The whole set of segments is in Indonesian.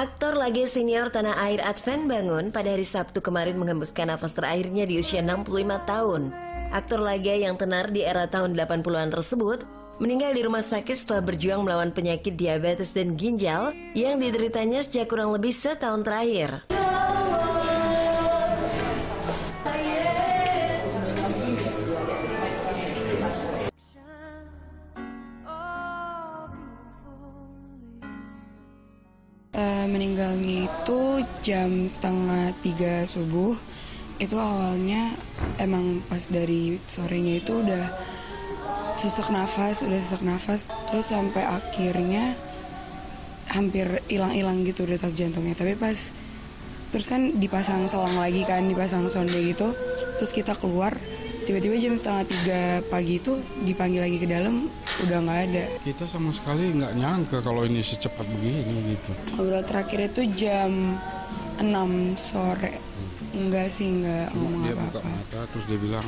Aktor lagi senior tanah air Advent Bangun pada hari Sabtu kemarin menghembuskan nafas terakhirnya di usia 65 tahun. Aktor laga yang tenar di era tahun 80-an tersebut meninggal di rumah sakit setelah berjuang melawan penyakit diabetes dan ginjal yang dideritanya sejak kurang lebih setahun terakhir. Uh, meninggalnya itu jam setengah tiga subuh. Itu awalnya emang pas dari sorenya itu udah sesak nafas, udah sesak nafas, terus sampai akhirnya hampir hilang-hilang gitu detak jantungnya. Tapi pas terus kan dipasang selang lagi kan, dipasang sonde gitu, terus kita keluar, tiba-tiba jam setengah tiga pagi itu dipanggil lagi ke dalam udah nggak ada. Kita sama sekali nggak nyangka kalau ini secepat begini gitu. Ngobrol terakhir itu jam 6 sore. Enggak sih, enggak ngomong dia apa-apa. buka mata terus dia bilang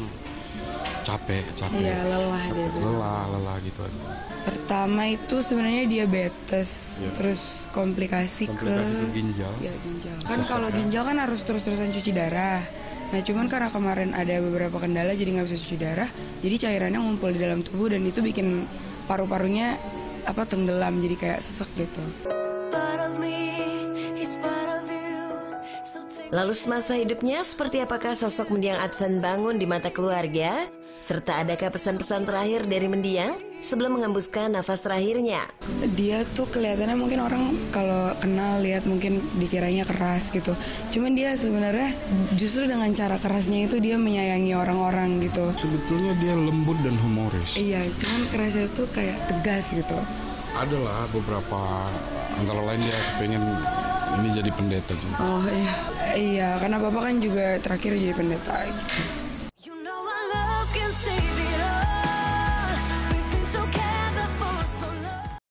capek, capek. Iya, lelah dia capek, bilang. lelah, lelah gitu aja. Pertama itu sebenarnya diabetes, Iya. terus komplikasi, Komplikasi ke ke ginjal. Ya, ginjal. Kan kalau kan? ginjal kan harus terus-terusan cuci darah. Nah, cuman karena kemarin ada beberapa kendala jadi nggak bisa cuci darah, jadi cairannya ngumpul di dalam tubuh dan itu bikin paru-parunya apa tenggelam jadi kayak sesek gitu. Lalu semasa hidupnya seperti apakah sosok mendiang Advent Bangun di mata keluarga? Serta adakah pesan-pesan terakhir dari mendiang sebelum mengembuskan nafas terakhirnya? Dia tuh kelihatannya mungkin orang kalau kenal lihat mungkin dikiranya keras gitu. Cuman dia sebenarnya justru dengan cara kerasnya itu dia menyayangi orang-orang gitu. Sebetulnya dia lembut dan humoris. Iya, cuman kerasnya tuh kayak tegas gitu. Adalah beberapa antara lain dia pengen ini jadi pendeta juga. Oh iya, iya karena bapak kan juga terakhir jadi pendeta gitu.